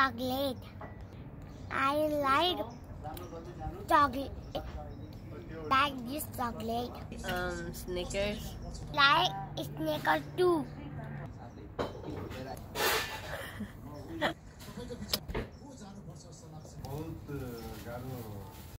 Chocolate. I like chocolate. Like this chocolate. Um, Snickers. Like Snickers too. बहुत गाह्रो